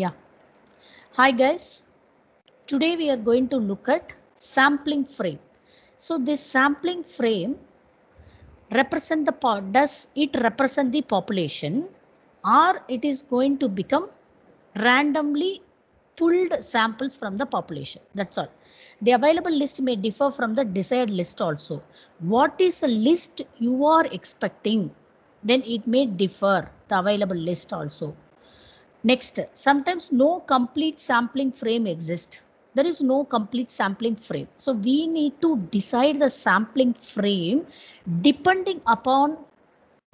Yeah. Hi guys. Today we are going to look at sampling frame. So this sampling frame represent the po- does it represent the population or it is going to become randomly pulled samples from the population. That's all. The available list may differ from the desired list also. What is the list you are expecting? Then it may differ the available list also. Next, sometimes no complete sampling frame exists. There is no complete sampling frame. So we need to decide the sampling frame depending upon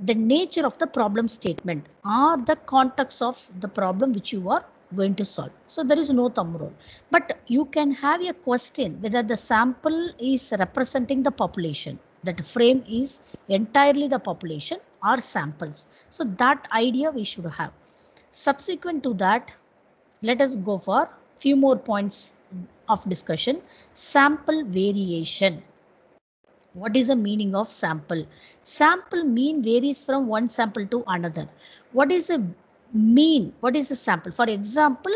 the nature of the problem statement or the context of the problem which you are going to solve. So there is no thumb rule. But you can have a question whether the sample is representing the population. That frame is entirely the population or samples. So that idea we should have. Subsequent to that, let us go for few more points of discussion. Sample variation. What is the meaning of sample? Sample mean varies from one sample to another. What is a mean? What is a sample? For example,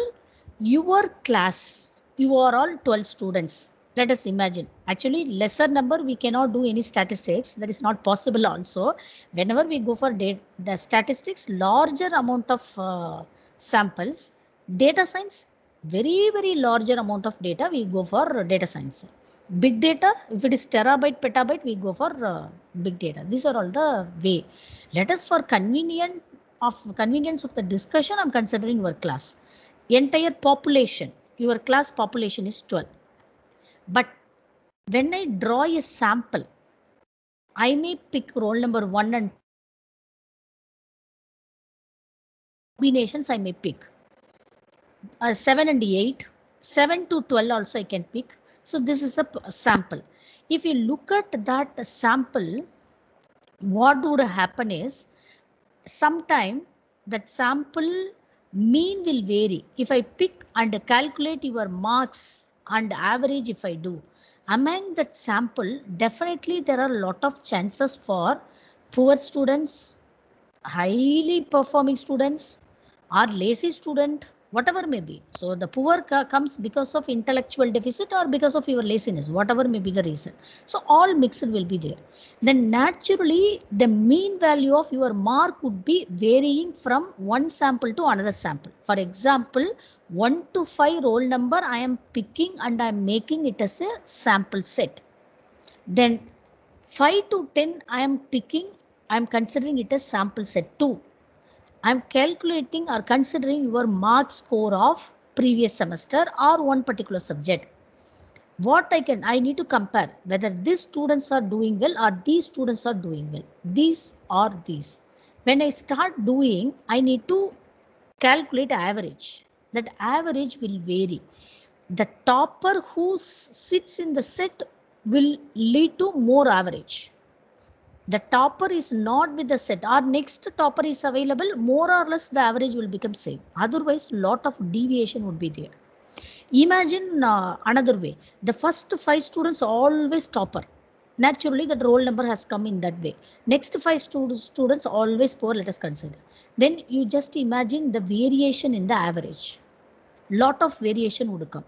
your class, you are all 12 students. Let us imagine. Actually, lesser number, we cannot do any statistics. That is not possible also. Whenever we go for data, statistics, larger amount of uh, samples, data science, very, very larger amount of data, we go for data science big data if it is terabyte petabyte we go for uh, big data these are all the way let us for convenient of convenience of the discussion i'm considering your class entire population your class population is 12 but when i draw a sample i may pick roll number 1 and combinations i may pick uh, 7 and 8 7 to 12 also i can pick so this is a sample. If you look at that sample, what would happen is sometime that sample mean will vary. If I pick and calculate your marks and average if I do, among that sample, definitely there are a lot of chances for poor students, highly performing students, or lazy student, whatever may be. So the poor comes because of intellectual deficit or because of your laziness, whatever may be the reason. So all mixed will be there. Then naturally the mean value of your mark would be varying from one sample to another sample. For example, 1 to 5 roll number I am picking and I am making it as a sample set. Then 5 to 10 I am picking, I am considering it as sample set 2 I'm calculating or considering your mark score of previous semester or one particular subject. What I can, I need to compare whether these students are doing well or these students are doing well. These or these. When I start doing, I need to calculate average. That average will vary. The topper who sits in the set will lead to more average. The topper is not with the set. Our next topper is available more or less the average will become same. Otherwise lot of deviation would be there. Imagine uh, another way. The first five students always topper. Naturally that roll number has come in that way. Next five stu- students always poor let us consider then you just imagine the variation in the average. Lot of variation would come.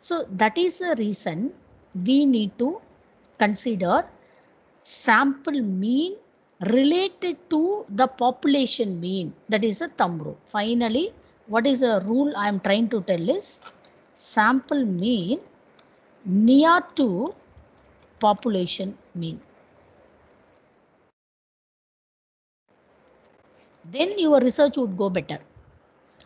So that is the reason we need to consider sample mean related to the population mean. That is a thumb rule. Finally what is the rule i am trying to tell is sample mean near to population mean then your research would go better.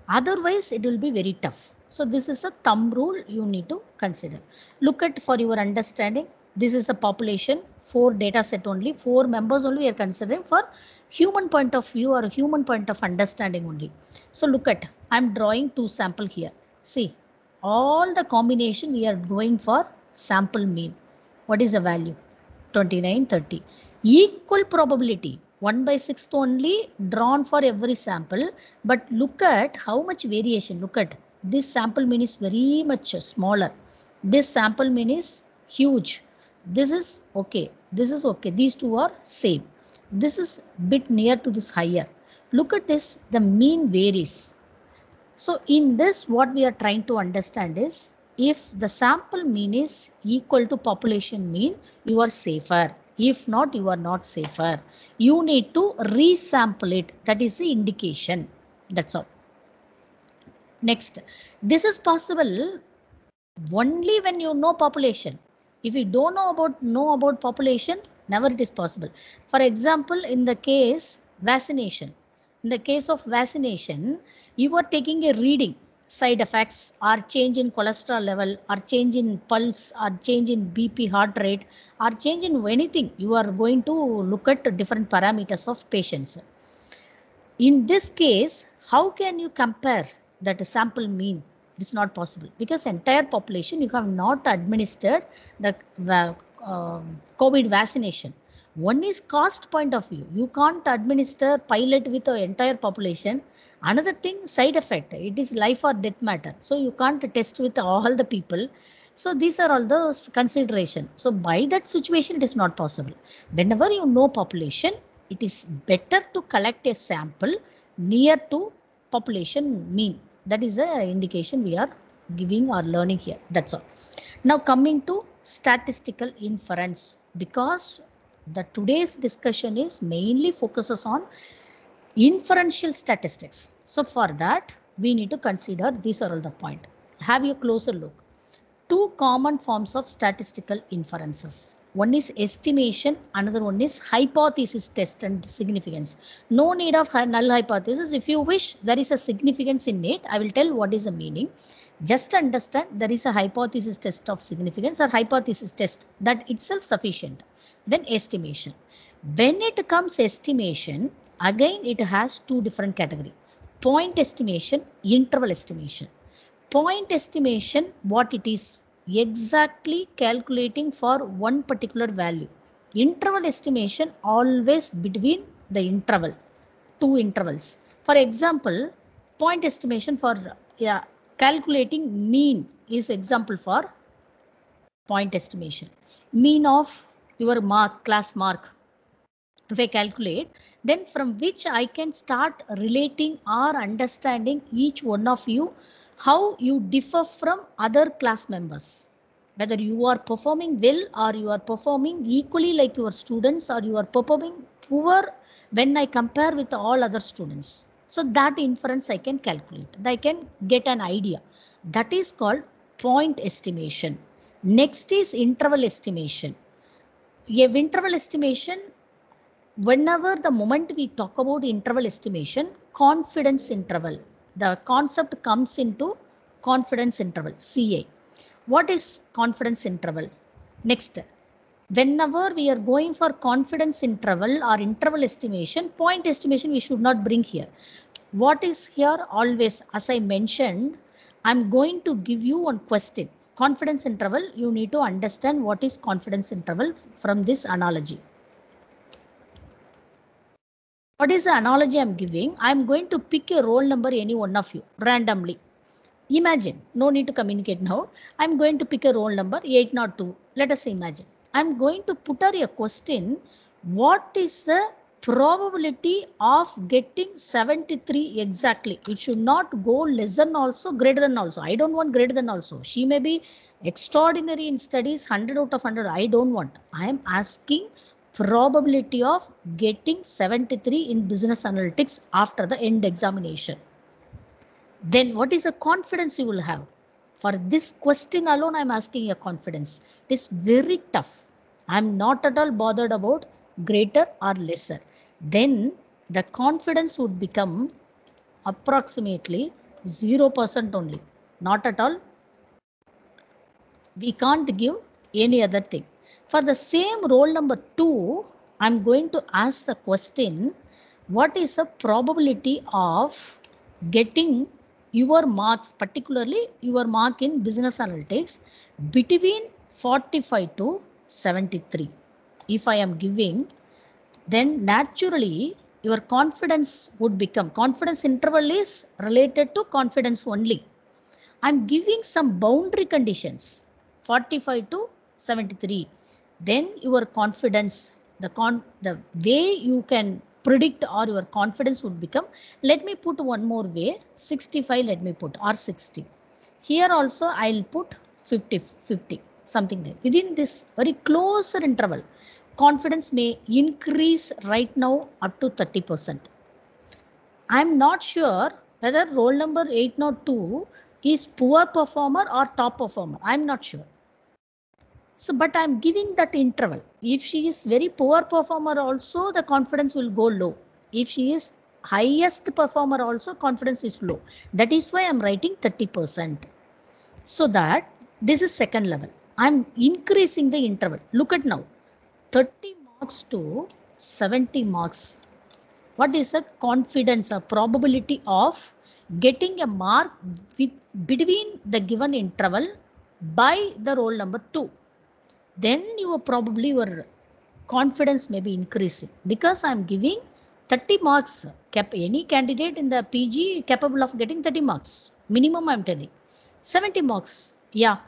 Otherwise it will be very tough. So this is a thumb rule you need to consider. Look at for your understanding. This is the population four data set only. Four members only we are considering for human point of view or human point of understanding only. So look at i'm drawing two sample here. See all the combination we are going for sample mean. What is the value? 29 30 equal probability 1 by 6th only drawn for every sample. But look at how much variation. Look at this sample mean is very much smaller. This sample mean is huge. This is okay. This is okay. These two are same. This is bit near to this higher. Look at this. The mean varies. So in this, what we are trying to understand is if the sample mean is equal to population mean, you are safer. If not, you are not safer. You need to resample it. That is the indication. That's all. Next, this is possible only when you know population. If you don't know about know about population, never it is possible. For example, in the case vaccination, in the case of vaccination, you are taking a reading side effects or change in cholesterol level or change in pulse or change in bp heart rate or change in anything. You are going to look at different parameters of patients. In this case how can you compare that sample mean? It's not possible because entire population you have not administered the uh, covid vaccination. One is cost point of view. You can't administer pilot with the entire population another thing side effect it is life or death matter. So you can't test with all the people. So these are all the consideration. So by that situation it is not possible. Whenever you know population it is better to collect a sample near to population mean. That is the indication we are giving or learning here. That's all. Now coming to statistical inference because the today's discussion is mainly focuses on inferential statistics. So for that, we need to consider these are all the point. Have a closer look. Two common forms of statistical inferences. One is estimation, another one is hypothesis test and significance. No need of null hypothesis. If you wish, there is a significance in it. I will tell what is the meaning. Just understand there is a hypothesis test of significance or hypothesis test that itself sufficient. Then estimation. When it comes estimation, again it has two different category. Point estimation, interval estimation. Point estimation, what it is? Exactly calculating for one particular value. Interval estimation always between the interval, two intervals. For example, point estimation for yeah, calculating mean is example for point estimation. Mean of your mark, class mark. If I calculate, then from which I can start relating or understanding each one of you how you differ from other class members. Whether you are performing well or you are performing equally like your students or you are performing poor when I compare with all other students. So that inference I can calculate. I can get an idea. That is called point estimation. Next is interval estimation. A interval estimation, whenever the moment we talk about interval estimation, confidence interval, the concept comes into confidence interval, CA. What is confidence interval? Next, whenever we are going for confidence interval or interval estimation, point estimation we should not bring here. What is here always, as I mentioned, I'm going to give you one question. Confidence interval, you need to understand what is confidence interval from this analogy. What is the analogy I'm giving? I'm going to pick a roll number, any one of you, randomly. Imagine, no need to communicate now. I'm going to pick a roll number, 802. Let us imagine. I'm going to put her a question. What is the probability of getting 73 exactly? It should not go less than also, greater than also. I don't want greater than also. She may be extraordinary in studies, 100 out of 100. I don't want. I am asking probability of getting 73 in business analytics after the end examination. Then what is the confidence you will have? For this question alone, I'm asking your confidence. It is very tough. I'm not at all bothered about greater or lesser. Then the confidence would become approximately 0% only. Not at all. We can't give any other thing. For the same roll number 2, I'm going to ask the question, what is the probability of getting your marks, particularly your mark in business analytics between 45 to 73. If I am giving, then naturally your confidence would become, confidence interval is related to confidence only. I'm giving some boundary conditions, 45 to 73. Then your confidence, the, con the way you can predict or your confidence would become. Let me put one more way 65, let me put or 60. Here also I'll put 50, 50, something like within this very closer interval. Confidence may increase right now up to 30%. I'm not sure whether roll number 802 is poor performer or top performer. I'm not sure. So, but I'm giving that interval. If she is very poor performer also, the confidence will go low. If she is highest performer also, confidence is low. That is why I'm writing 30%. So that this is second level. I'm increasing the interval. Look at now. 30 marks to 70 marks. What is a confidence, a probability of getting a mark with, between the given interval by the roll number 2 then you probably your confidence may be increasing because I'm giving 30 marks. Cap any candidate in the PG capable of getting 30 marks. Minimum I'm telling. 70 marks. Yeah.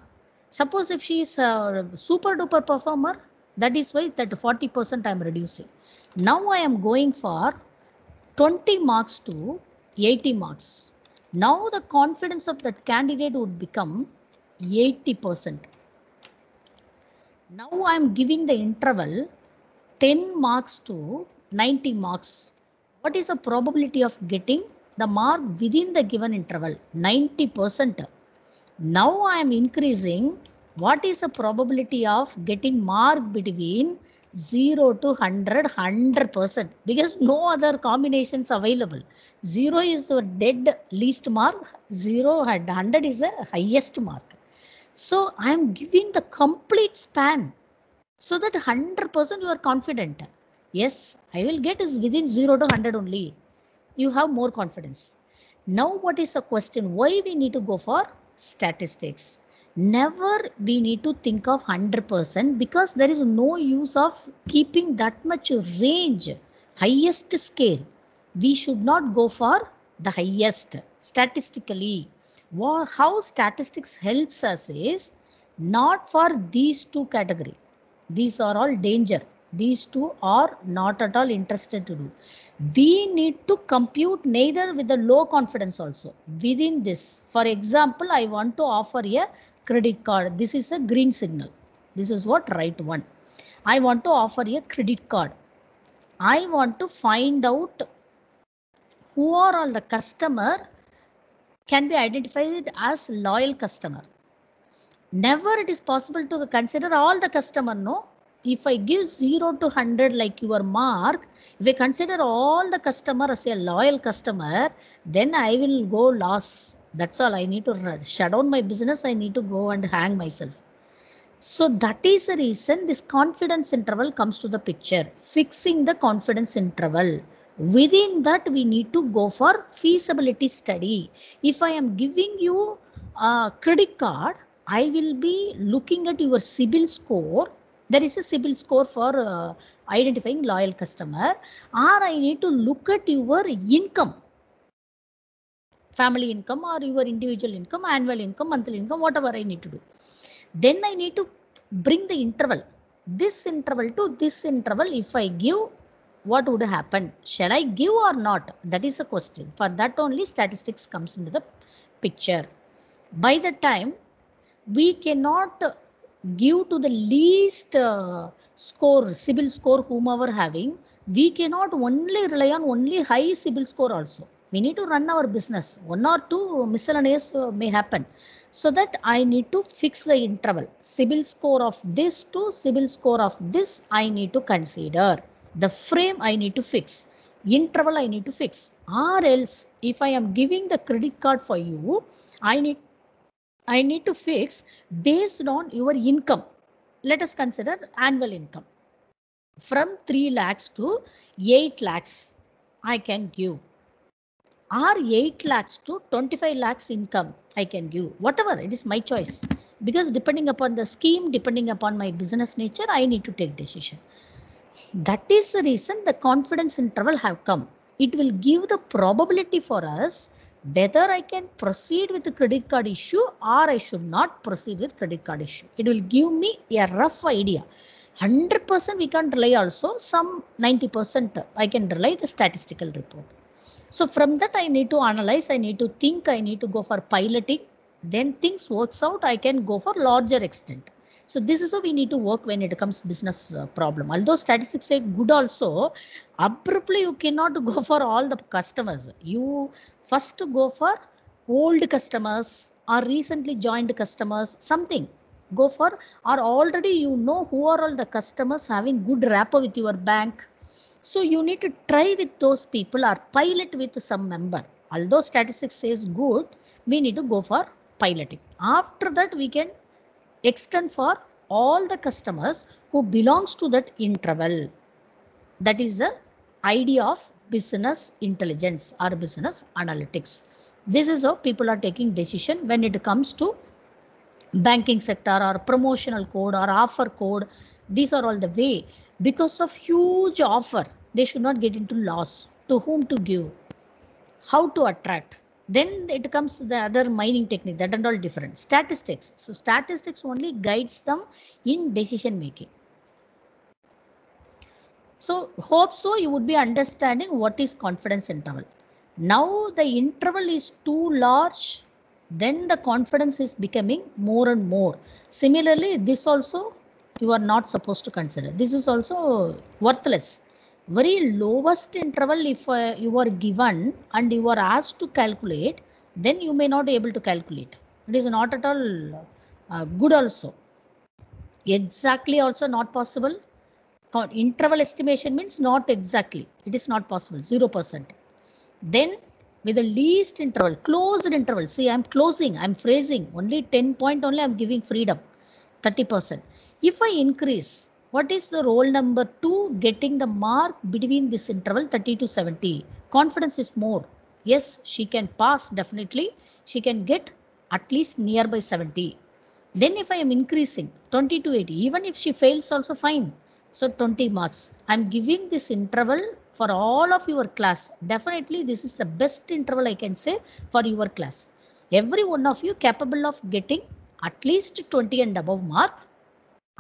Suppose if she is a super duper performer, that is why that 40% I'm reducing. Now I am going for 20 marks to 80 marks. Now the confidence of that candidate would become 80%. Now I am giving the interval 10 marks to 90 marks. What is the probability of getting the mark within the given interval? 90%. Now I am increasing what is the probability of getting mark between 0 to 100, 100% because no other combinations available. 0 is a dead least mark, 0 and 100 is the highest mark. So I am giving the complete span so that 100% you are confident. Yes, I will get is within 0 to 100 only. You have more confidence. Now what is the question? Why we need to go for statistics? Never we need to think of 100% because there is no use of keeping that much range, highest scale. We should not go for the highest statistically what, how statistics helps us is not for these two category. These are all danger. These two are not at all interested to do. We need to compute neither with the low confidence also. Within this, for example, I want to offer a credit card. This is a green signal. This is what right one. I want to offer a credit card. I want to find out who are all the customer can be identified as loyal customer. Never it is possible to consider all the customer, no? If I give 0 to 100 like your mark, if I consider all the customer as a loyal customer, then I will go loss. That's all I need to shut down my business. I need to go and hang myself. So that is the reason this confidence interval comes to the picture. Fixing the confidence interval within that we need to go for feasibility study. If i am giving you a credit card i will be looking at your CIBIL score. There is a CIBIL score for uh, identifying loyal customer. Or i need to look at your income. Family income or your individual income annual income monthly income whatever i need to do. Then i need to bring the interval. This interval to this interval if i give what would happen? Shall I give or not? That is the question. For that only statistics comes into the picture. By the time we cannot give to the least uh, score, CIBIL score, whomever having, we cannot only rely on only high CIBIL score also. We need to run our business. One or two miscellaneous uh, may happen. So that I need to fix the interval. CIBIL score of this to CIBIL score of this I need to consider the frame I need to fix, interval I need to fix, or else if I am giving the credit card for you, I need I need to fix based on your income. Let us consider annual income. From 3 lakhs to 8 lakhs, I can give. Or 8 lakhs to 25 lakhs income, I can give. Whatever, it is my choice. Because depending upon the scheme, depending upon my business nature, I need to take decision. That is the reason the confidence interval have come. It will give the probability for us whether I can proceed with the credit card issue or I should not proceed with credit card issue. It will give me a rough idea. 100% we can't rely also some 90% i can rely the statistical report so from that i need to analyze i need to think i need to go for piloting then things works out i can go for larger extent so this is how we need to work when it comes business uh, problem. Although statistics say good also abruptly you cannot go for all the customers. You first go for old customers or recently joined customers something. Go for or already you know who are all the customers having good rapport with your bank. So you need to try with those people or pilot with some member. Although statistics says good we need to go for piloting. After that we can extend for all the customers who belongs to that interval. That is the idea of business intelligence or business analytics. This is how people are taking decision when it comes to banking sector or promotional code or offer code. These are all the way. Because of huge offer they should not get into loss. To whom to give? How to attract then it comes to the other mining technique that and all different. Statistics. So statistics only guides them in decision making. So hope so you would be understanding what is confidence interval. Now the interval is too large then the confidence is becoming more and more. Similarly this also you are not supposed to consider. This is also worthless very lowest interval if uh, you are given and you are asked to calculate then you may not be able to calculate. It is not at all uh, good also. Exactly also not possible. Interval estimation means not exactly. It is not possible. 0% then with the least interval closed interval see i'm closing i'm phrasing. Only 10 point only i'm giving freedom. 30% if i increase what is the roll number 2 getting the mark between this interval 30 to 70 confidence is more. Yes she can pass definitely. She can get at least nearby 70 then if i am increasing 20 to 80 even if she fails also fine. So 20 marks. I'm giving this interval for all of your class. Definitely this is the best interval i can say for your class. Every one of you capable of getting at least 20 and above mark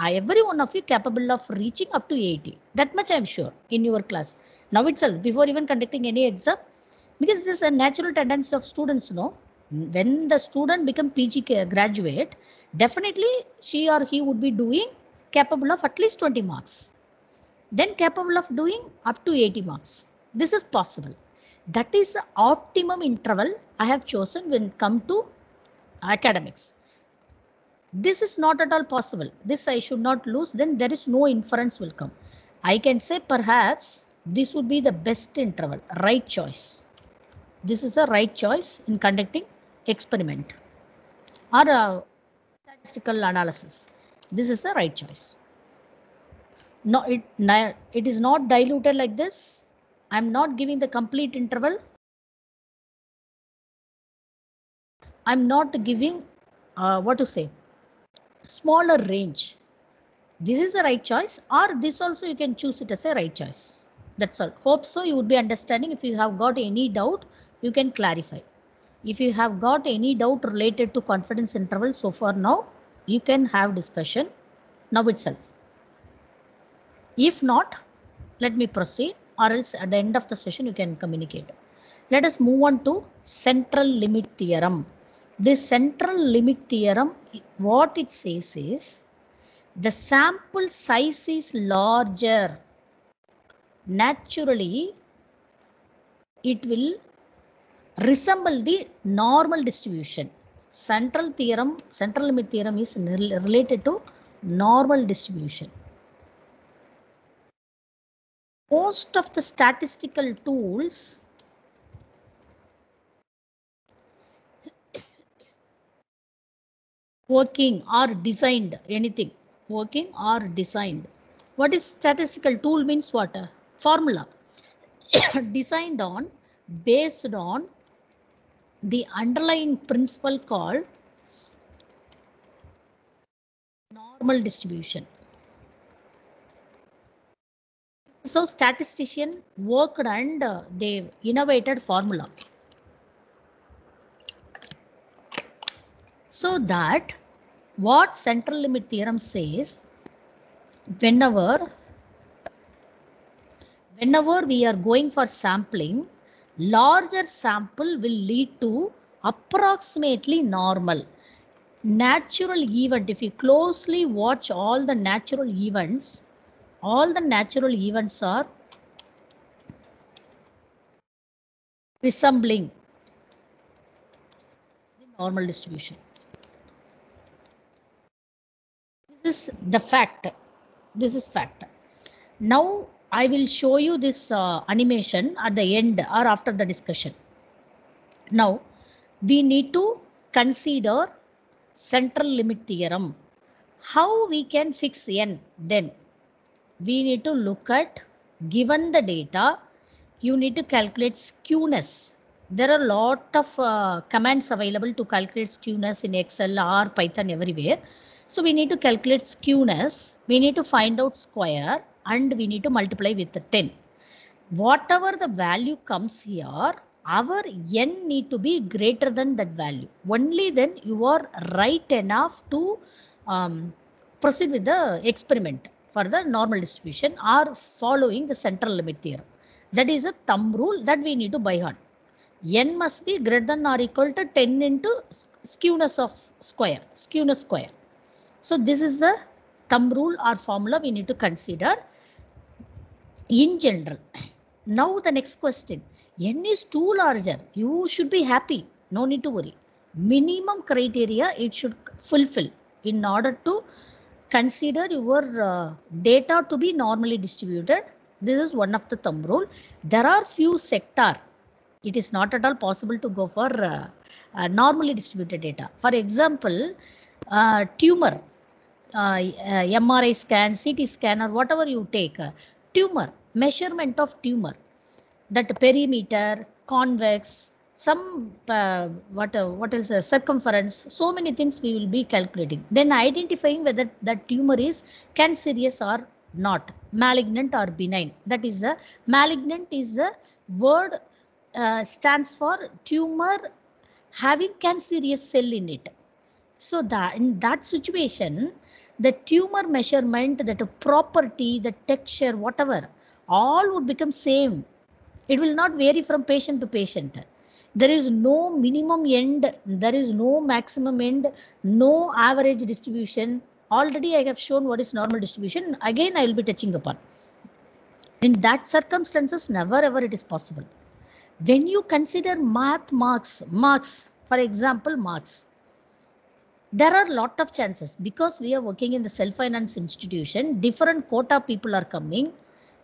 every one of you capable of reaching up to 80 that much i'm sure in your class. Now itself before even conducting any exam because this is a natural tendency of students you know when the student become pg graduate definitely she or he would be doing capable of at least 20 marks. Then capable of doing up to 80 marks. This is possible. That is the optimum interval i have chosen when come to academics this is not at all possible. This i should not lose. Then there is no inference will come. I can say perhaps this would be the best interval right choice. This is the right choice in conducting experiment or uh, statistical analysis. This is the right choice. No it it is not diluted like this. I'm not giving the complete interval. I'm not giving uh, what to say smaller range. This is the right choice or this also you can choose it as a right choice. That's all. Hope so you would be understanding. If you have got any doubt you can clarify. If you have got any doubt related to confidence interval so far now you can have discussion. Now itself. If not let me proceed or else at the end of the session you can communicate. Let us move on to central limit theorem this central limit theorem what it says is the sample size is larger. Naturally it will resemble the normal distribution. Central theorem central limit theorem is related to normal distribution. Most of the statistical tools working or designed anything. Working or designed. What is statistical tool means what? Formula. Designed on based on the underlying principle called normal distribution. So statistician worked and uh, they innovated formula. So that what central limit theorem says whenever whenever we are going for sampling larger sample will lead to approximately normal. Natural event if you closely watch all the natural events all the natural events are resembling the normal distribution this is the fact. This is fact. Now i will show you this uh, animation at the end or after the discussion. Now we need to consider central limit theorem. How we can fix n? Then we need to look at given the data you need to calculate skewness. There are a lot of uh, commands available to calculate skewness in excel or python everywhere so we need to calculate skewness we need to find out square and we need to multiply with the 10 whatever the value comes here our n need to be greater than that value. Only then you are right enough to um, proceed with the experiment for the normal distribution or following the central limit theorem. That is a thumb rule that we need to buy heart n must be greater than or equal to 10 into skewness of square skewness square so this is the thumb rule or formula we need to consider. In general now the next question. N is too larger. You should be happy. No need to worry. Minimum criteria it should fulfill in order to consider your uh, data to be normally distributed. This is one of the thumb rule. There are few sector it is not at all possible to go for uh, uh, normally distributed data. For example uh, tumor mri scan ct scan or whatever you take uh, tumor measurement of tumor that perimeter convex some uh, what uh, what else uh, circumference so many things we will be calculating. Then identifying whether that tumor is cancerous or not malignant or benign. That is the malignant is the word uh, stands for tumor having cancerous cell in it. So that in that situation the tumor measurement that property the texture whatever all would become same. It will not vary from patient to patient. There is no minimum end there is no maximum end no average distribution. Already i have shown what is normal distribution. Again i will be touching upon. In that circumstances never ever it is possible. When you consider math marks marks for example marks there are lot of chances. Because we are working in the self finance institution different quota people are coming.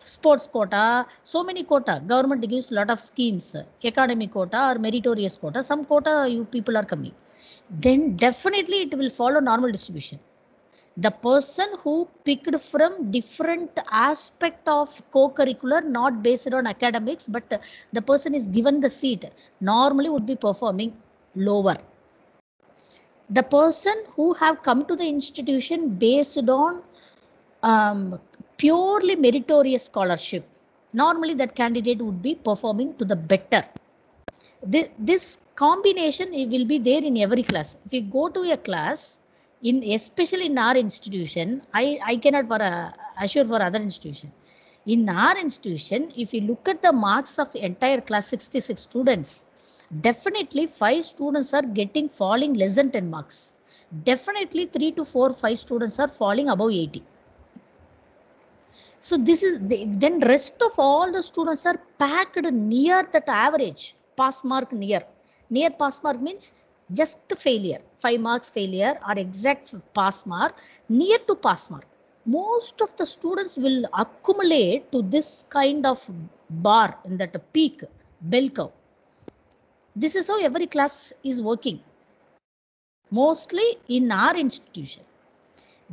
Sports quota so many quota. Government gives lot of schemes. Academic quota or meritorious quota some quota you people are coming. Then definitely it will follow normal distribution. The person who picked from different aspect of co-curricular not based on academics but the person is given the seat normally would be performing lower the person who have come to the institution based on um, purely meritorious scholarship. Normally that candidate would be performing to the better. This, this combination will be there in every class. If you go to a class in especially in our institution i i cannot for a, assure for other institution. In our institution if you look at the marks of entire class 66 students definitely five students are getting falling less than 10 marks. Definitely three to four five students are falling above 80 so this is the, then rest of all the students are packed near that average pass mark near. Near pass mark means just failure. 5 marks failure or exact pass mark near to pass mark. Most of the students will accumulate to this kind of bar in that peak bell curve this is how every class is working. Mostly in our institution.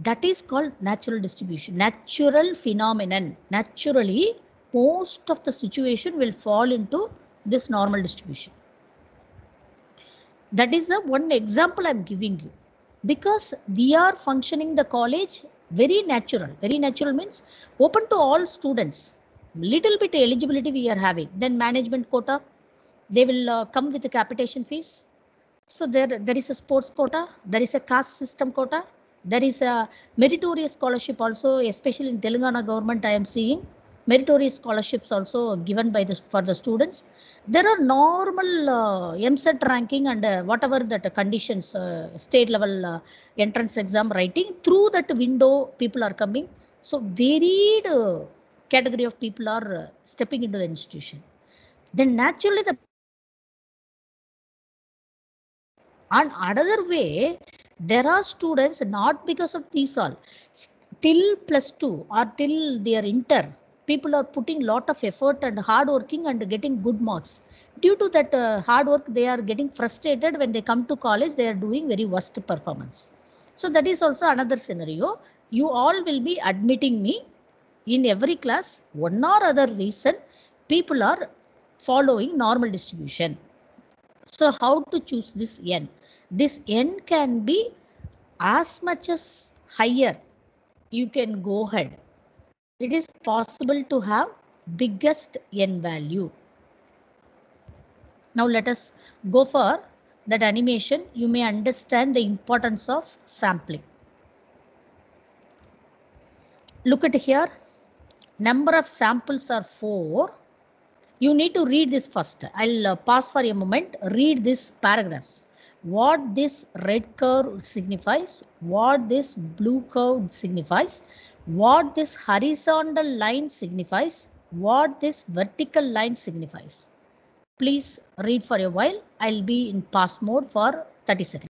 That is called natural distribution natural phenomenon. Naturally most of the situation will fall into this normal distribution. That is the one example i'm giving you. Because we are functioning the college very natural. Very natural means open to all students. Little bit eligibility we are having. Then management quota they will uh, come with the capitation fees so there there is a sports quota there is a caste system quota There is a meritorious scholarship also, especially in Telangana government, I am seeing meritorious scholarships also given by this for the students. There are normal uh, EAMCET ranking and uh, whatever that conditions, uh, state level uh, entrance exam writing through that window people are coming. So varied uh, category of people are uh, stepping into the institution. Then naturally the and another way there are students not because of these all. Till plus two or till their inter people are putting a lot of effort and hard working and getting good marks. Due to that uh, hard work they are getting frustrated. When they come to college they are doing very worst performance. So that is also another scenario. You all will be admitting me in every class. One or other reason people are following normal distribution so how to choose this n? This n can be as much as higher you can go ahead. It is possible to have biggest n value. Now let us go for that animation. You may understand the importance of sampling. Look at here. Number of samples are 4 you need to read this first. I'll uh, pause for a moment. Read these paragraphs. What this red curve signifies what this blue curve signifies what this horizontal line signifies what this vertical line signifies. Please read for a while. I'll be in pause mode for 30 seconds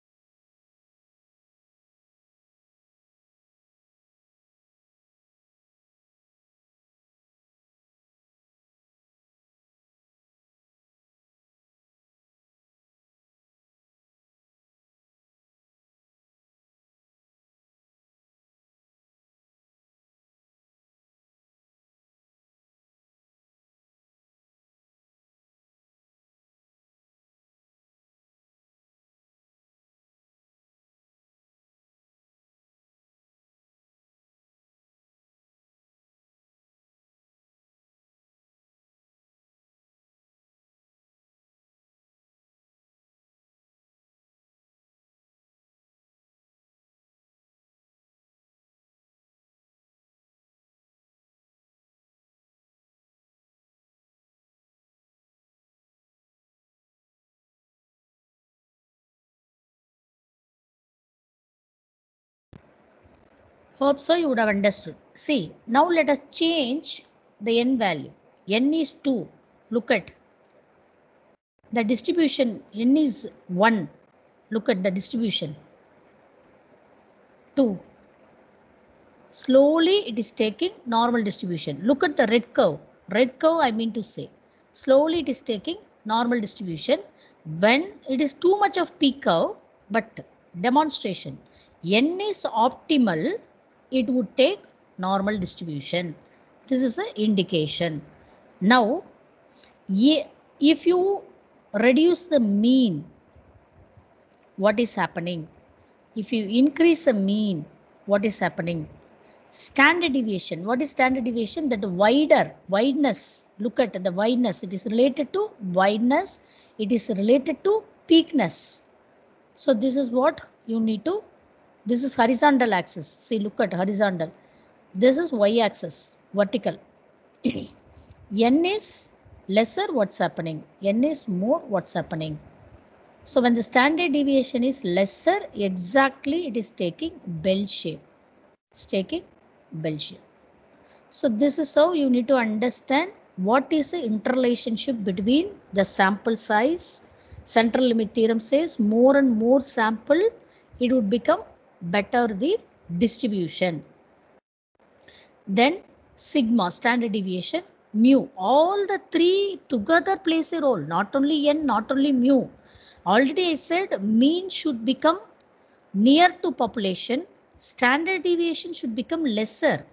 Hope so you would have understood. See, now let us change the n value. n is 2. Look at the distribution. n is 1. Look at the distribution. 2. Slowly it is taking normal distribution. Look at the red curve. Red curve I mean to say. Slowly it is taking normal distribution. When it is too much of P curve, but demonstration. n is optimal it would take normal distribution. This is the indication. Now, if you reduce the mean, what is happening? If you increase the mean, what is happening? Standard deviation. What is standard deviation? That wider, wideness. Look at the wideness. It is related to wideness. It is related to peakness. So this is what you need to this is horizontal axis. See, look at horizontal. This is y axis, vertical. n is lesser, what's happening? n is more, what's happening? So when the standard deviation is lesser, exactly it is taking bell shape. It's taking bell shape. So this is how you need to understand what is the interrelationship between the sample size. Central limit theorem says more and more sample, it would become better the distribution. Then sigma, standard deviation, mu. All the three together plays a role, not only n, not only mu. Already I said mean should become near to population, standard deviation should become lesser.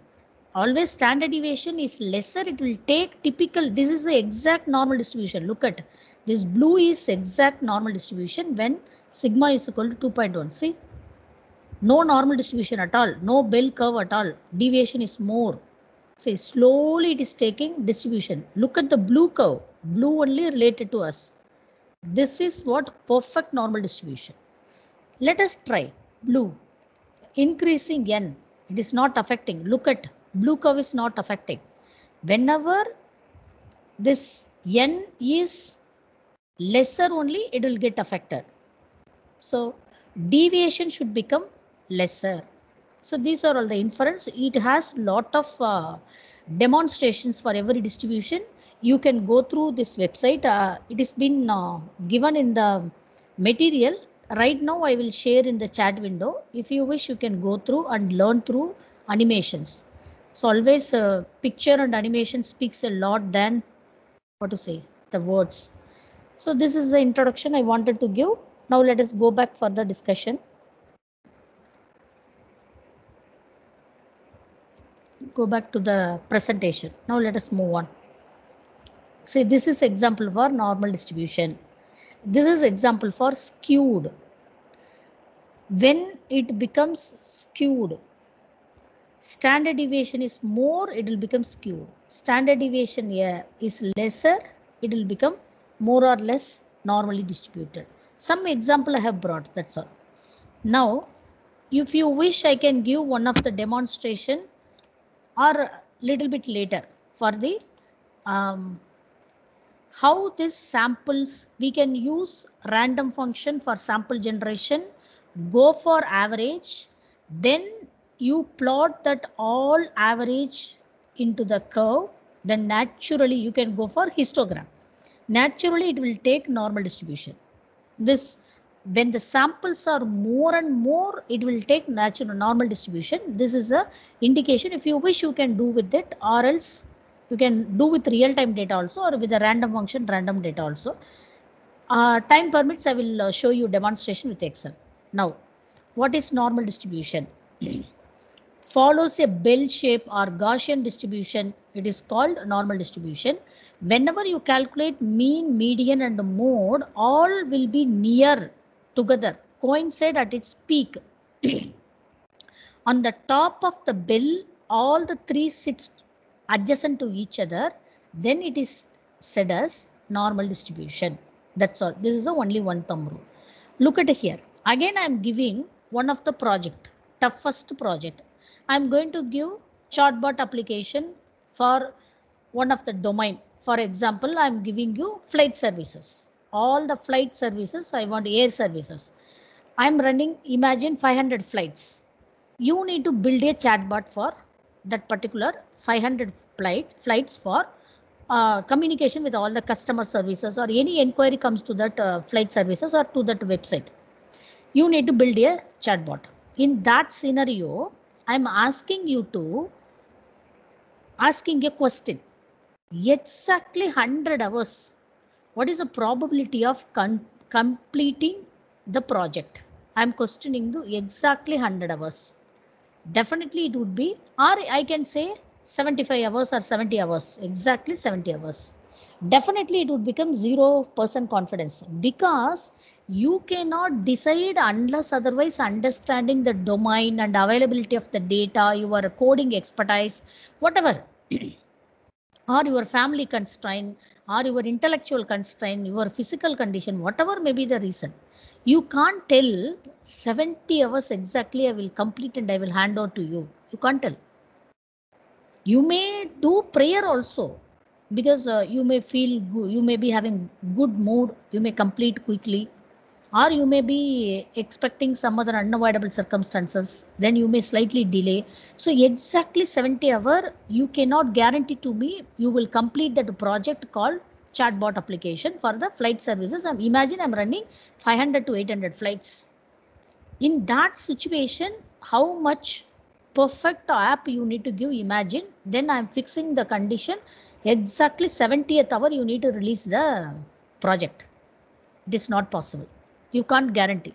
Always standard deviation is lesser, it will take typical, this is the exact normal distribution. Look at this blue is exact normal distribution when sigma is equal to 2.1. See, no normal distribution at all, no bell curve at all, deviation is more. Say slowly it is taking distribution. Look at the blue curve, blue only related to us. This is what perfect normal distribution. Let us try blue. increasing n, it is not affecting. Look at blue curve is not affecting. Whenever this n is lesser only, it will get affected. So deviation should become lesser. So these are all the inference. It has lot of uh, demonstrations for every distribution. You can go through this website. Uh, it has been uh, given in the material. Right now I will share in the chat window. If you wish, you can go through and learn through animations. So always uh, picture and animation speaks a lot than what to say, the words. So this is the introduction I wanted to give. Now let us go back for the discussion. Go back to the presentation. Now let us move on. See, this is example for normal distribution. This is example for skewed. When it becomes skewed, standard deviation is more, it will become skewed. Standard deviation here is lesser, it will become more or less normally distributed. Some example I have brought, that's all. Now, if you wish, I can give one of the demonstration or little bit later for the um, how this samples we can use random function for sample generation go for average then you plot that all average into the curve then naturally you can go for histogram. Naturally it will take normal distribution. This when the samples are more and more it will take natural normal distribution. This is the indication. If you wish you can do with it or else you can do with real time data also or with a random function random data also. Uh, time permits i will uh, show you demonstration with excel. Now what is normal distribution? Follows a bell shape or Gaussian distribution. It is called normal distribution. Whenever you calculate mean, median and mode, all will be near together, coincide at its peak. On the top of the bell, all the three sits adjacent to each other. Then it is said as normal distribution. That's all. This is the only one thumb rule. Look at here. Again, I am giving one of the project, toughest project. I'm going to give chatbot application for one of the domain. For example, I'm giving you flight services. All the flight services, I want air services. I'm running, imagine 500 flights. You need to build a chatbot for that particular 500 flight, flights for uh, communication with all the customer services or any inquiry comes to that uh, flight services or to that website. You need to build a chatbot. In that scenario, I'm asking you to asking a question. Exactly 100 hours. What is the probability of completing the project? I'm questioning you exactly 100 hours. Definitely it would be, or I can say 75 hours or 70 hours, exactly 70 hours. Definitely it would become 0% confidence because you cannot decide unless otherwise understanding the domain and availability of the data, your coding expertise, whatever, or your family constraint, or your intellectual constraint, your physical condition, whatever may be the reason. You can't tell 70 hours exactly I will complete and I will hand over to you. You can't tell. You may do prayer also because uh, you may feel good, you may be having good mood, you may complete quickly or you may be expecting some other unavoidable circumstances then you may slightly delay. So exactly 70 hour you cannot guarantee to me you will complete that project called chatbot application for the flight services. I'm imagine i'm running 500 to 800 flights. In that situation how much perfect app you need to give imagine then i'm fixing the condition. Exactly 70th hour you need to release the project. It is not possible you can't guarantee.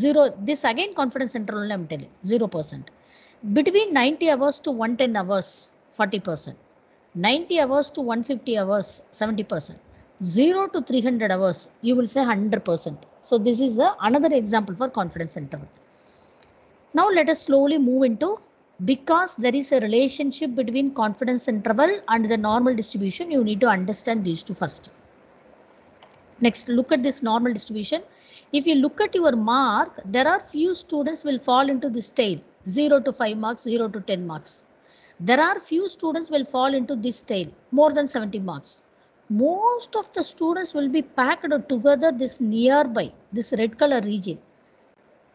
Zero, this again confidence interval I'm telling, 0%. Between 90 hours to 110 hours, 40%. 90 hours to 150 hours, 70%. 0 to 300 hours, you will say 100%. So this is the another example for confidence interval. Now let us slowly move into because there is a relationship between confidence interval and the normal distribution, you need to understand these two first. Next, look at this normal distribution. If you look at your mark, there are few students will fall into this tail. 0 to 5 marks, 0 to 10 marks. There are few students will fall into this tail, more than 70 marks. Most of the students will be packed together this nearby, this red color region.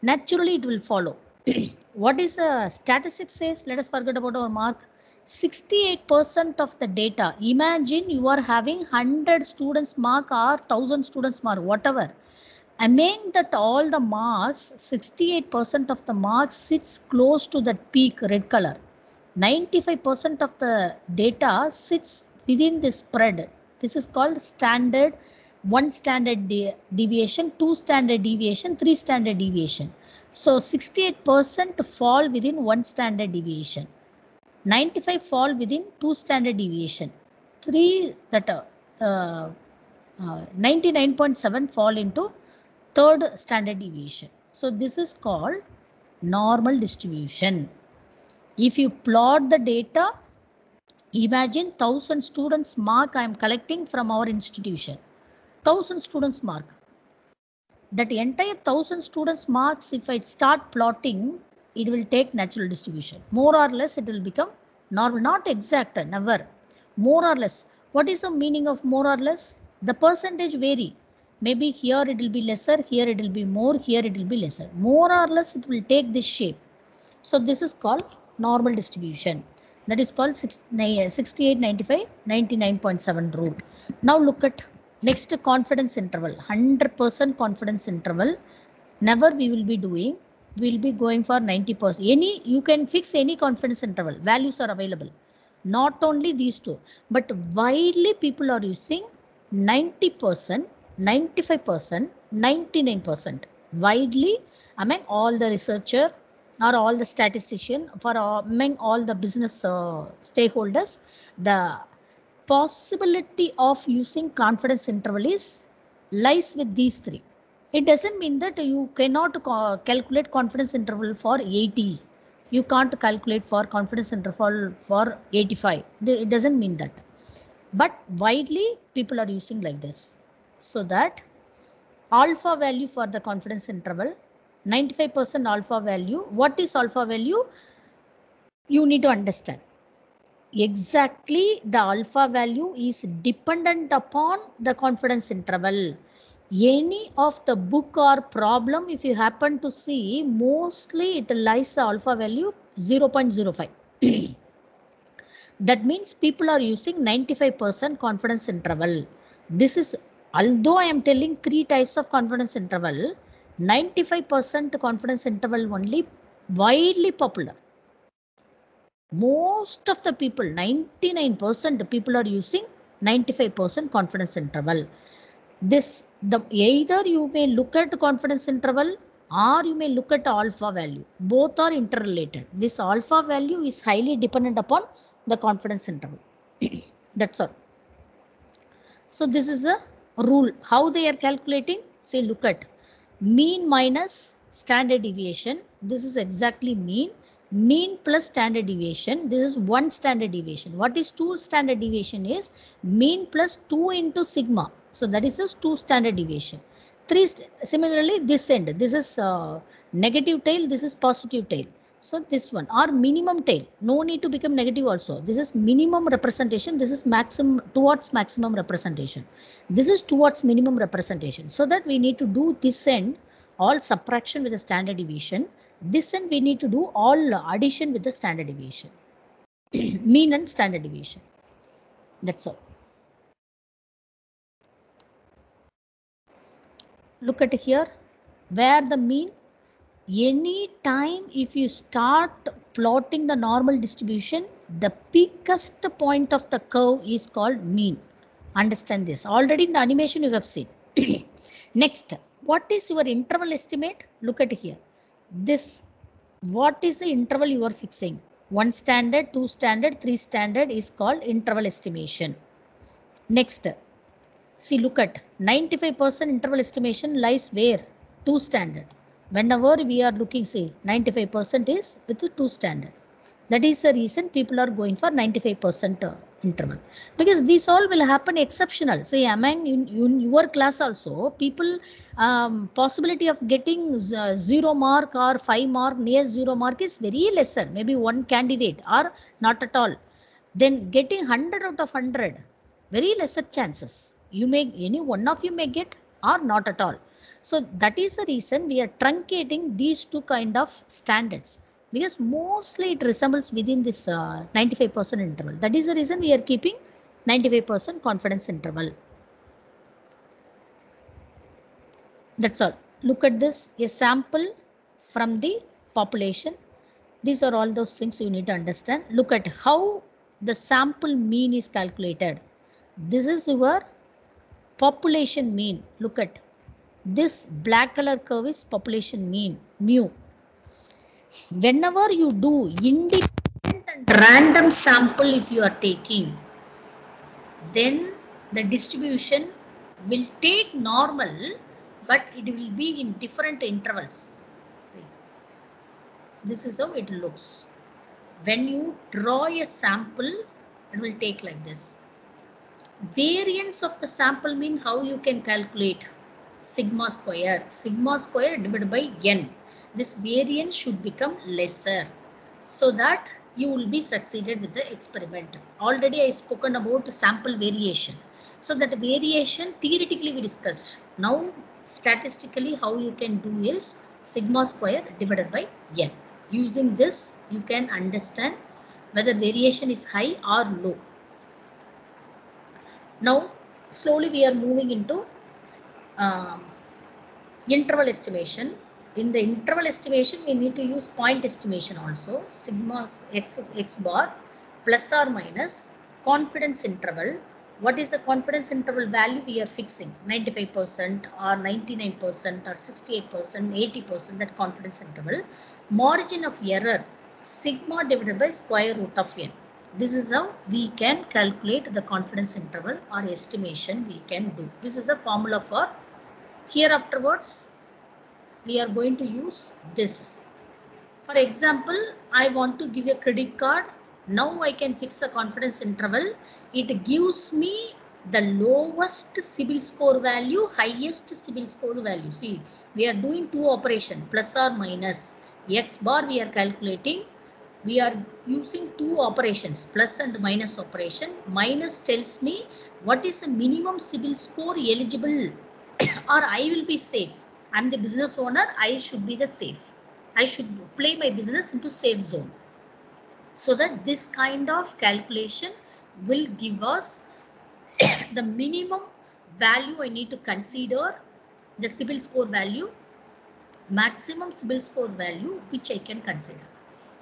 Naturally, it will follow. what is the statistics says? Let us forget about our mark. 68% of the data. Imagine you are having 100 students mark or 1000 students mark, whatever. Among that all the marks, 68% of the marks sits close to that peak red color. 95% of the data sits within this spread. This is called standard, one standard de deviation, two standard deviation, three standard deviation. So 68% fall within one standard deviation. 95 fall within two standard deviation. Three that uh, uh, 99.7 fall into third standard deviation. So this is called normal distribution. If you plot the data, imagine 1000 students mark I am collecting from our institution. 1000 students mark. That entire 1000 students marks, if I start plotting, it will take natural distribution. More or less, it will become normal, not exact, never. More or less. What is the meaning of more or less? The percentage vary. Maybe here it will be lesser, here it will be more, here it will be lesser. More or less, it will take this shape. So this is called normal distribution. That is called uh, 68, 95, 99.7 rule. Now look at next confidence interval. 100% confidence interval. Never we will be doing. Will be going for 90%. Any, you can fix any confidence interval. Values are available. Not only these two, but widely people are using 90%, 95%, 99%. Widely among all the researcher or all the statistician for uh, among all the business uh, stakeholders, the possibility of using confidence interval is lies with these three. It doesn't mean that you cannot calculate confidence interval for 80. You can't calculate for confidence interval for 85. It doesn't mean that. But widely people are using like this. So that alpha value for the confidence interval 95% alpha value. What is alpha value? You need to understand. Exactly the alpha value is dependent upon the confidence interval. Any of the book or problem, if you happen to see, mostly it lies the alpha value 0.05. that means people are using 95% confidence interval. This is, although I am telling three types of confidence interval, 95% confidence interval only widely popular. Most of the people, 99% people are using 95% confidence interval. This, the either you may look at confidence interval or you may look at alpha value. Both are interrelated. This alpha value is highly dependent upon the confidence interval. That's all. So this is the rule. How they are calculating? Say, look at mean minus standard deviation. This is exactly mean. Mean plus standard deviation. This is one standard deviation. What is two standard deviation is mean plus 2 into sigma. So that is this two standard deviation. Three, similarly, this end, this is uh, negative tail, this is positive tail. So this one or minimum tail, no need to become negative also. This is minimum representation. This is maximum towards maximum representation. This is towards minimum representation. So that we need to do this end all subtraction with the standard deviation. This end we need to do all addition with the standard deviation. mean and standard deviation. That's all. Look at here. Where the mean? Any time if you start plotting the normal distribution the peakest point of the curve is called mean. Understand this. Already in the animation you have seen. Next what is your interval estimate? Look at here. This what is the interval you are fixing? One standard two standard three standard is called interval estimation. Next see look at 95% interval estimation lies where two standard whenever we are looking say 95% is with the two standard That is the reason people are going for 95% uh, interval because these all will happen exceptional. Say among in, in your class also, people um, possibility of getting zero mark or five mark near zero mark is very lesser. Maybe one candidate or not at all. Then getting 100 out of 100, very lesser chances. You may any one of you may get or not at all. So that is the reason we are truncating these two kind of standards because mostly it resembles within this uh, 95% interval. That is the reason we are keeping 95% confidence interval. That's all. Look at this, a sample from the population. These are all those things you need to understand. Look at how the sample mean is calculated. This is your population mean. Look at this black color curve is population mean, mu. Whenever you do independent and random sample if you are taking, then the distribution will take normal, but it will be in different intervals. See, this is how it looks. When you draw a sample, it will take like this. Variance of the sample mean how you can calculate sigma square. Sigma square divided by n. This variance should become lesser so that you will be succeeded with the experiment. Already I spoken about sample variation. So that variation theoretically we discussed. Now statistically how you can do is sigma square divided by n. Using this you can understand whether variation is high or low. Now slowly we are moving into um, interval estimation. In the interval estimation, we need to use point estimation also. Sigma x, x bar plus or minus confidence interval. What is the confidence interval value we are fixing? 95% or 99% or 68%, 80% that confidence interval. Margin of error sigma divided by square root of n. This is how we can calculate the confidence interval or estimation we can do. This is a formula for here afterwards we are going to use this. For example, I want to give a credit card. Now I can fix the confidence interval. It gives me the lowest CIBIL score value, highest CIBIL score value. See, we are doing two operation plus or minus. X bar we are calculating. We are using two operations plus and minus operation. Minus tells me what is the minimum CIBIL score eligible or I will be safe. I'm the business owner, I should be the safe. I should play my business into safe zone. So that this kind of calculation will give us the minimum value I need to consider the CIBIL score value, maximum CIBIL score value which I can consider.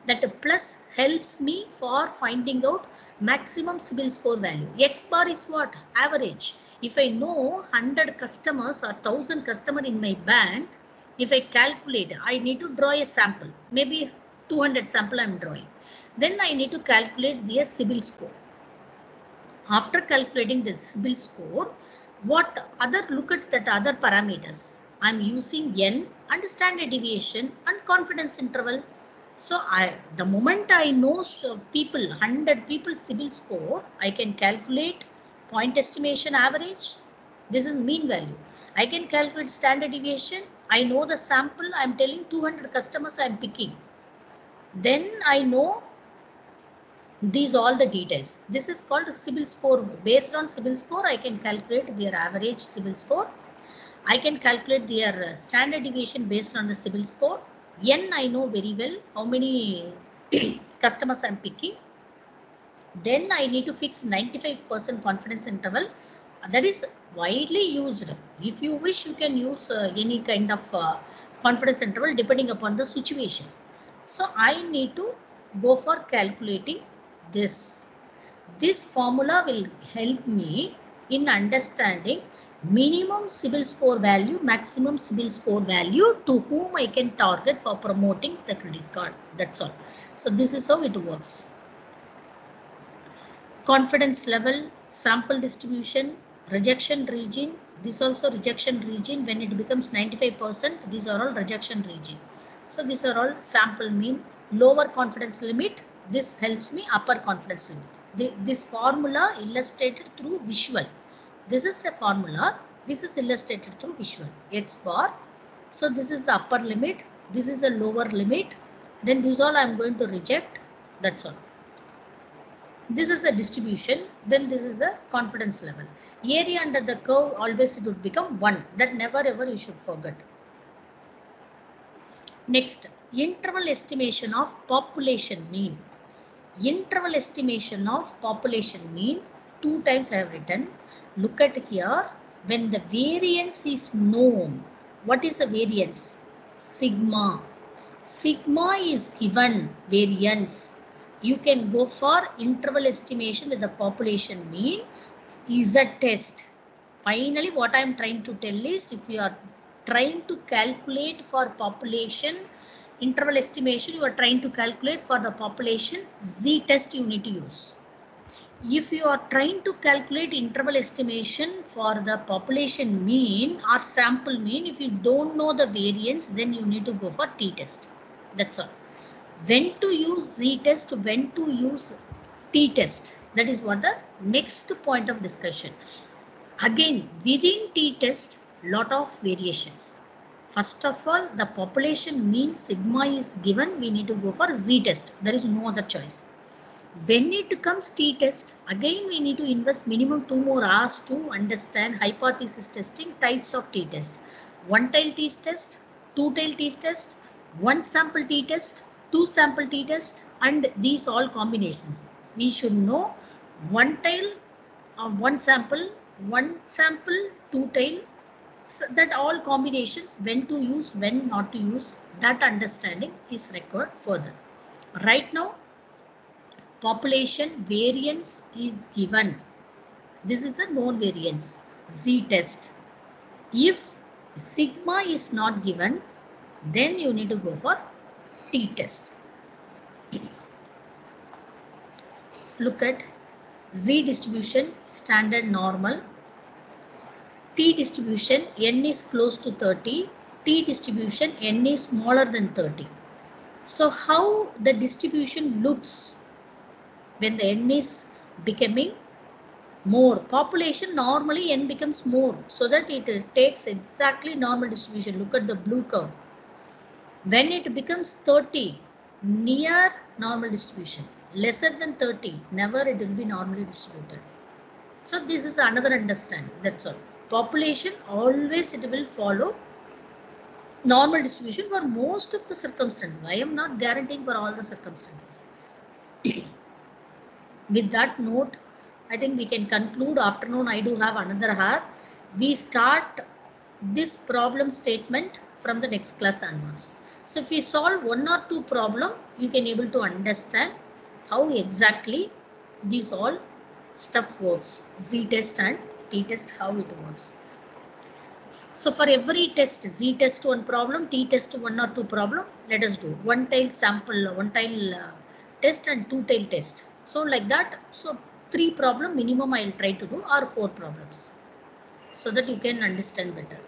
That plus helps me for finding out maximum CIBIL score value. X bar is what? Average if I know 100 customers or 1000 customer in my bank, if I calculate, I need to draw a sample, maybe 200 sample I'm drawing. Then I need to calculate their CIBIL score. After calculating the CIBIL score, what other, look at that other parameters. I'm using N and standard deviation and confidence interval. So I, the moment I know so uh, people, 100 people CIBIL score, I can calculate point estimation average. This is mean value. I can calculate standard deviation. I know the sample. I'm telling 200 customers I'm picking. Then I know these all the details. This is called CIBIL score. Based on CIBIL score, I can calculate their average CIBIL score. I can calculate their uh, standard deviation based on the CIBIL score. N I know very well how many customers I'm picking then I need to fix 95% confidence interval. That is widely used. If you wish, you can use uh, any kind of uh, confidence interval depending upon the situation. So I need to go for calculating this. This formula will help me in understanding minimum CIBIL score value, maximum CIBIL score value to whom I can target for promoting the credit card. That's all. So this is how it works confidence level, sample distribution, rejection region. This also rejection region when it becomes 95%. These are all rejection region. So these are all sample mean, lower confidence limit, This helps me upper confidence limit. The, this formula illustrated through visual. This is a formula. This is illustrated through visual. X bar. So this is the upper limit. This is the lower limit. Then these all I am going to reject. That's all. This is the distribution. Then this is the confidence level. Area under the curve always it would become 1. That never ever you should forget. Next, interval estimation of population mean. Interval estimation of population mean. Two times I have written. Look at here. When the variance is known. What is the variance? Sigma. Sigma is given variance. You can go for interval estimation with the population mean is a test. Finally, what I am trying to tell is if you are trying to calculate for population interval estimation, you are trying to calculate for the population z test you need to use. If you are trying to calculate interval estimation for the population mean or sample mean, if you don't know the variance, then you need to go for t test. That's all. When to use z test, when to use t test. That is what the next point of discussion. Again, within t test, lot of variations. First of all, the population mean sigma is given, we need to go for z test. There is no other choice. When it comes t test, again we need to invest minimum two more hours to understand hypothesis testing types of t test. One tail t test, two tail t test, one sample t test, two sample t test and these all combinations. We should know one tail, uh, one sample, one sample, two tail, so that all combinations when to use when not to use that understanding is required further right now population variance is given. This is the known variance z test. If sigma is not given then you need to go for t test. Look at z distribution standard normal. T distribution n is close to 30, T distribution n is smaller than 30. So how the distribution looks when the n is becoming more population normally n becomes more so that it takes exactly normal distribution. Look at the blue curve. When it becomes 30 near normal distribution. Lesser than 30 never it will be normally distributed. So this is another understanding that's all. Population always it will follow normal distribution for most of the circumstances. I am not guaranteeing for all the circumstances. With that note, I think we can conclude. Afternoon, I do have another hour. We start this problem statement from the next class onwards. So if we solve one or two problem, you can able to understand how exactly these all stuff works. Z test and t-test how it works. So for every test, z test one problem, t test one or two problem, let us do one tail sample, one tail uh, test and two tail test. So like that, so three problem minimum I will try to do or four problems so that you can understand better.